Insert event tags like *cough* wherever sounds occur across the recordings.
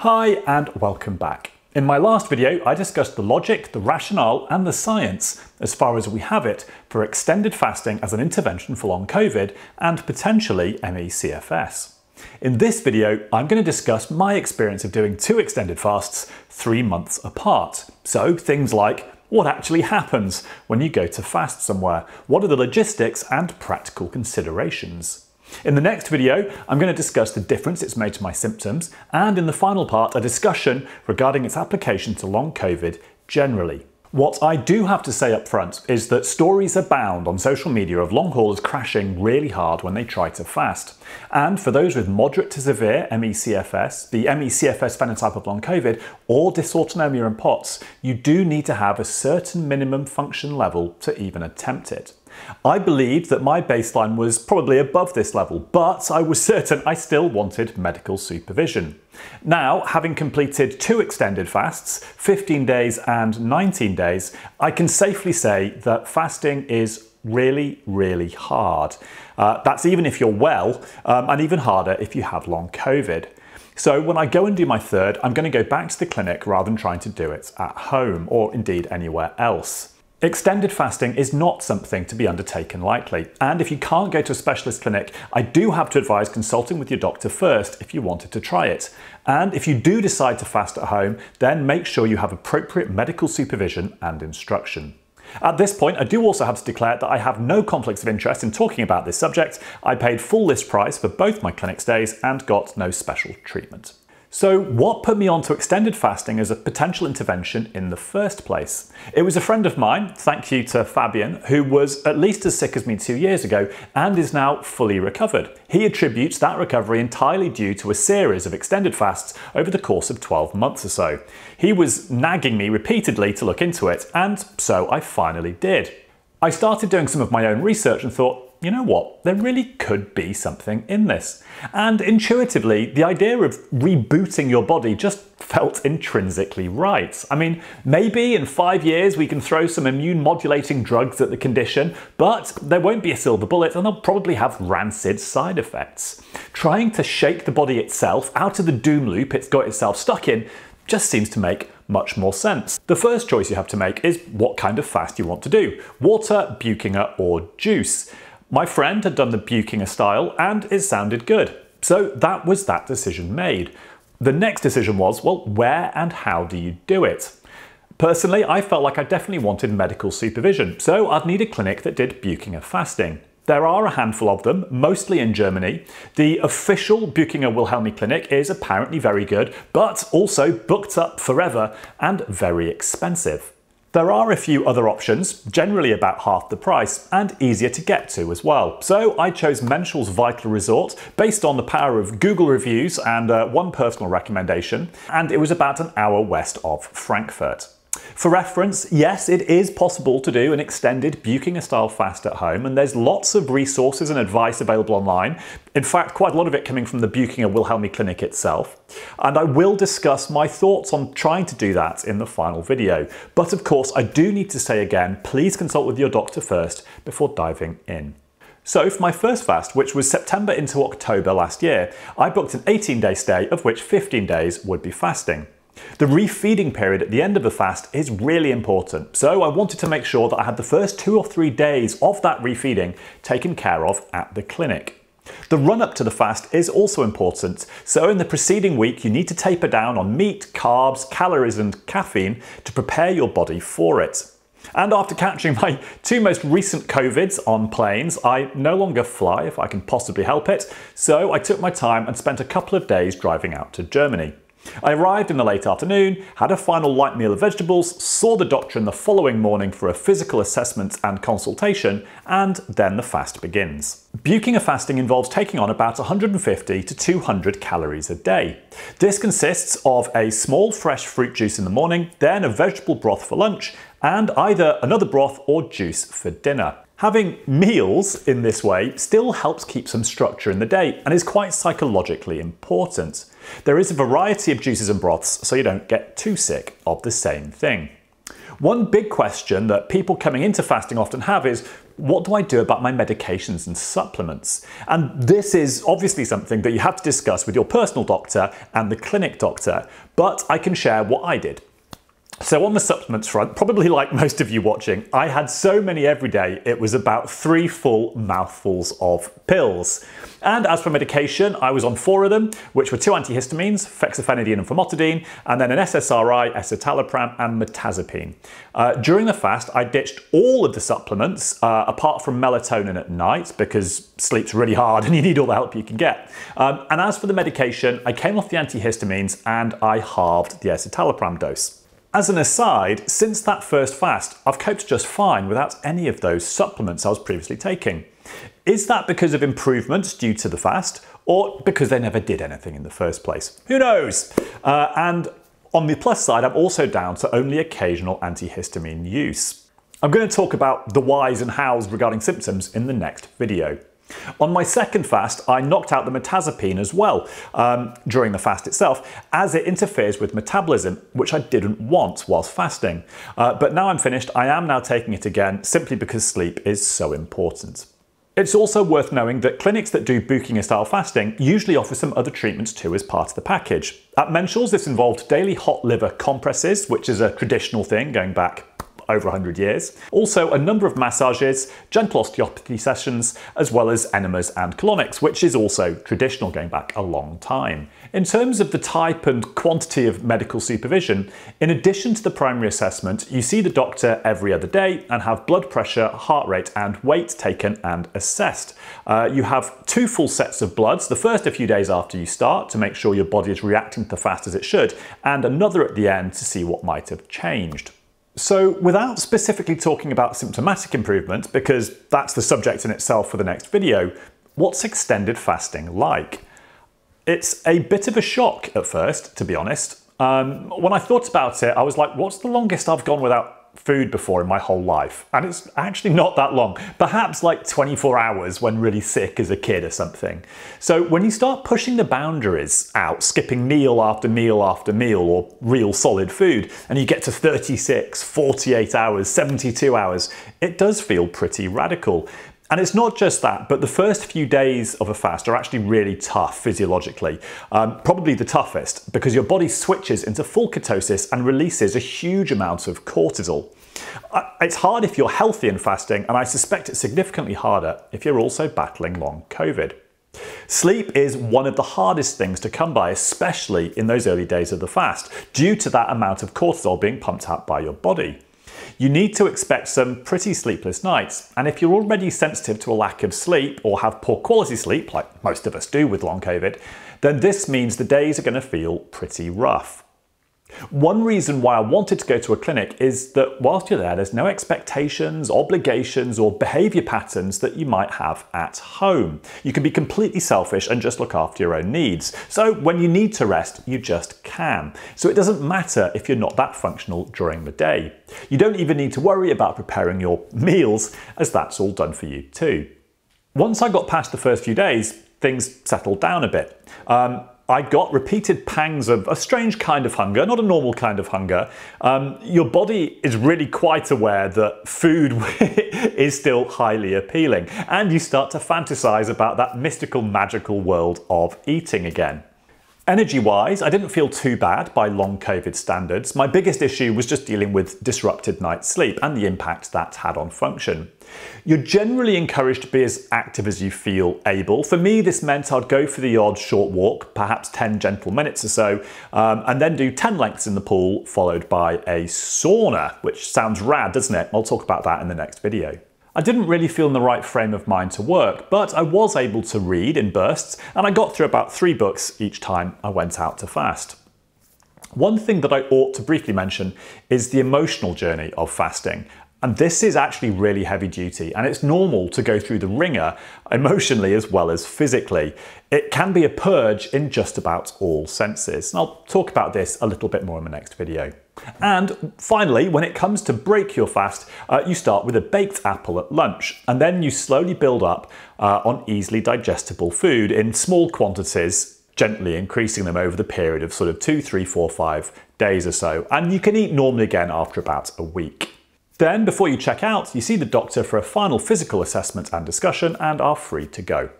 Hi and welcome back. In my last video, I discussed the logic, the rationale and the science, as far as we have it, for extended fasting as an intervention for long COVID and potentially ME/CFS. In this video, I'm going to discuss my experience of doing two extended fasts three months apart. So things like what actually happens when you go to fast somewhere, what are the logistics and practical considerations. In the next video, I'm going to discuss the difference it's made to my symptoms, and in the final part, a discussion regarding its application to long COVID generally. What I do have to say up front is that stories abound on social media of long haulers crashing really hard when they try to fast. And for those with moderate to severe ME/CFS, the ME/CFS phenotype of long COVID, or dysautonomia and POTS, you do need to have a certain minimum function level to even attempt it. I believed that my baseline was probably above this level, but I was certain I still wanted medical supervision. Now, having completed two extended fasts, 15 days and 19 days, I can safely say that fasting is really, really hard. Uh, that's even if you're well, um, and even harder if you have long COVID. So when I go and do my third, I'm going to go back to the clinic rather than trying to do it at home or indeed anywhere else. Extended fasting is not something to be undertaken lightly, and if you can't go to a specialist clinic, I do have to advise consulting with your doctor first if you wanted to try it. And if you do decide to fast at home, then make sure you have appropriate medical supervision and instruction. At this point, I do also have to declare that I have no conflicts of interest in talking about this subject. I paid full list price for both my clinic stays and got no special treatment. So what put me on to extended fasting as a potential intervention in the first place? It was a friend of mine, thank you to Fabian, who was at least as sick as me two years ago and is now fully recovered. He attributes that recovery entirely due to a series of extended fasts over the course of 12 months or so. He was nagging me repeatedly to look into it, and so I finally did. I started doing some of my own research and thought, you know what, there really could be something in this. And intuitively, the idea of rebooting your body just felt intrinsically right. I mean, maybe in five years we can throw some immune modulating drugs at the condition, but there won't be a silver bullet and they'll probably have rancid side effects. Trying to shake the body itself out of the doom loop it's got itself stuck in just seems to make much more sense. The first choice you have to make is what kind of fast you want to do, water, Buchinger or juice. My friend had done the Buchinger style and it sounded good. So that was that decision made. The next decision was, well, where and how do you do it? Personally, I felt like I definitely wanted medical supervision, so I'd need a clinic that did Buchinger fasting. There are a handful of them, mostly in Germany. The official Buchinger Wilhelmi clinic is apparently very good, but also booked up forever and very expensive. There are a few other options, generally about half the price, and easier to get to as well. So I chose Menschel's Vital Resort based on the power of Google reviews and uh, one personal recommendation, and it was about an hour west of Frankfurt. For reference, yes, it is possible to do an extended Buchinger style fast at home, and there's lots of resources and advice available online. In fact, quite a lot of it coming from the Buchinger Wilhelmi Clinic itself. And I will discuss my thoughts on trying to do that in the final video. But of course, I do need to say again, please consult with your doctor first before diving in. So for my first fast, which was September into October last year, I booked an 18 day stay of which 15 days would be fasting. The refeeding period at the end of the fast is really important, so I wanted to make sure that I had the first two or three days of that refeeding taken care of at the clinic. The run up to the fast is also important, so in the preceding week you need to taper down on meat, carbs, calories and caffeine to prepare your body for it. And after catching my *laughs* two most recent COVIDs on planes, I no longer fly if I can possibly help it, so I took my time and spent a couple of days driving out to Germany. I arrived in the late afternoon, had a final light meal of vegetables, saw the doctor in the following morning for a physical assessment and consultation, and then the fast begins. Buchinger fasting involves taking on about 150 to 200 calories a day. This consists of a small fresh fruit juice in the morning, then a vegetable broth for lunch, and either another broth or juice for dinner. Having meals in this way still helps keep some structure in the day and is quite psychologically important. There is a variety of juices and broths so you don't get too sick of the same thing. One big question that people coming into fasting often have is what do I do about my medications and supplements? And this is obviously something that you have to discuss with your personal doctor and the clinic doctor, but I can share what I did. So on the supplements front, probably like most of you watching, I had so many every day, it was about three full mouthfuls of pills. And as for medication, I was on four of them, which were two antihistamines, fexofenadine and famotidine, and then an SSRI, escitalopram, and mirtazapine. Uh, during the fast, I ditched all of the supplements, uh, apart from melatonin at night, because sleep's really hard *laughs* and you need all the help you can get. Um, and as for the medication, I came off the antihistamines and I halved the escitalopram dose. As an aside, since that first fast, I've coped just fine without any of those supplements I was previously taking. Is that because of improvements due to the fast, or because they never did anything in the first place? Who knows? Uh, and on the plus side, I'm also down to only occasional antihistamine use. I'm going to talk about the whys and hows regarding symptoms in the next video. On my second fast, I knocked out the mirtazapine as well um, during the fast itself, as it interferes with metabolism, which I didn't want whilst fasting. Uh, but now I'm finished, I am now taking it again simply because sleep is so important. It's also worth knowing that clinics that do Buchinger style fasting usually offer some other treatments too as part of the package. At Menschel's, this involved daily hot liver compresses, which is a traditional thing going back over 100 years. Also a number of massages, gentle osteopathy sessions, as well as enemas and colonics, which is also traditional going back a long time. In terms of the type and quantity of medical supervision, in addition to the primary assessment, you see the doctor every other day and have blood pressure, heart rate and weight taken and assessed. Uh, you have two full sets of bloods, the first a few days after you start to make sure your body is reacting to the fast as it should, and another at the end to see what might have changed. So without specifically talking about symptomatic improvement, because that's the subject in itself for the next video, what's extended fasting like? It's a bit of a shock at first, to be honest. Um, when I thought about it, I was like, what's the longest I've gone without food before in my whole life. And it's actually not that long, perhaps like 24 hours when really sick as a kid or something. So when you start pushing the boundaries out, skipping meal after meal after meal or real solid food, and you get to 36, 48 hours, 72 hours, it does feel pretty radical. And it's not just that, but the first few days of a fast are actually really tough physiologically. Um, probably the toughest because your body switches into full ketosis and releases a huge amount of cortisol. Uh, it's hard if you're healthy in fasting, and I suspect it's significantly harder if you're also battling long COVID. Sleep is one of the hardest things to come by, especially in those early days of the fast, due to that amount of cortisol being pumped out by your body you need to expect some pretty sleepless nights. And if you're already sensitive to a lack of sleep or have poor quality sleep, like most of us do with long COVID, then this means the days are going to feel pretty rough. One reason why I wanted to go to a clinic is that whilst you're there, there's no expectations, obligations, or behaviour patterns that you might have at home. You can be completely selfish and just look after your own needs. So when you need to rest, you just can. So it doesn't matter if you're not that functional during the day. You don't even need to worry about preparing your *laughs* meals, as that's all done for you too. Once I got past the first few days, things settled down a bit. Um, I got repeated pangs of a strange kind of hunger, not a normal kind of hunger. Um, your body is really quite aware that food *laughs* is still highly appealing, and you start to fantasize about that mystical, magical world of eating again. Energy wise, I didn't feel too bad by long COVID standards. My biggest issue was just dealing with disrupted night sleep and the impact that had on function. You're generally encouraged to be as active as you feel able. For me, this meant I'd go for the odd short walk, perhaps 10 gentle minutes or so, um, and then do 10 lengths in the pool, followed by a sauna, which sounds rad, doesn't it? I'll talk about that in the next video. I didn't really feel in the right frame of mind to work, but I was able to read in bursts, and I got through about three books each time I went out to fast. One thing that I ought to briefly mention is the emotional journey of fasting. And this is actually really heavy duty, and it's normal to go through the wringer emotionally as well as physically. It can be a purge in just about all senses. And I'll talk about this a little bit more in the next video. And finally, when it comes to break your fast, uh, you start with a baked apple at lunch, and then you slowly build up uh, on easily digestible food in small quantities gently increasing them over the period of sort of two, three, four, five days or so. And you can eat normally again after about a week. Then, before you check out, you see the doctor for a final physical assessment and discussion and are free to go.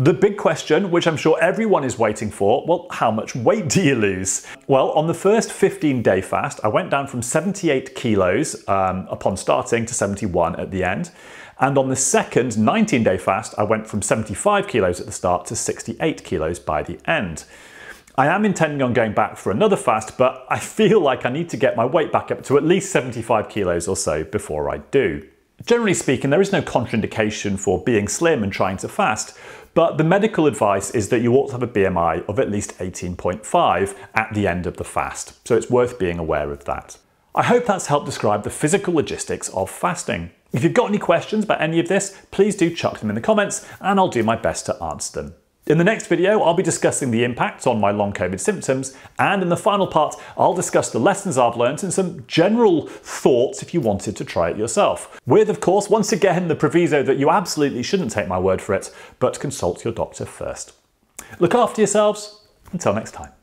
The big question, which I'm sure everyone is waiting for, well, how much weight do you lose? Well, on the first 15 day fast, I went down from 78 kilos um, upon starting to 71 at the end. And on the second 19 day fast, I went from 75 kilos at the start to 68 kilos by the end. I am intending on going back for another fast, but I feel like I need to get my weight back up to at least 75 kilos or so before I do. Generally speaking, there is no contraindication for being slim and trying to fast, but the medical advice is that you ought to have a BMI of at least 18.5 at the end of the fast, so it's worth being aware of that. I hope that's helped describe the physical logistics of fasting. If you've got any questions about any of this, please do chuck them in the comments and I'll do my best to answer them. In the next video, I'll be discussing the impact on my long COVID symptoms, and in the final part, I'll discuss the lessons I've learned and some general thoughts if you wanted to try it yourself. With, of course, once again, the proviso that you absolutely shouldn't take my word for it, but consult your doctor first. Look after yourselves. Until next time.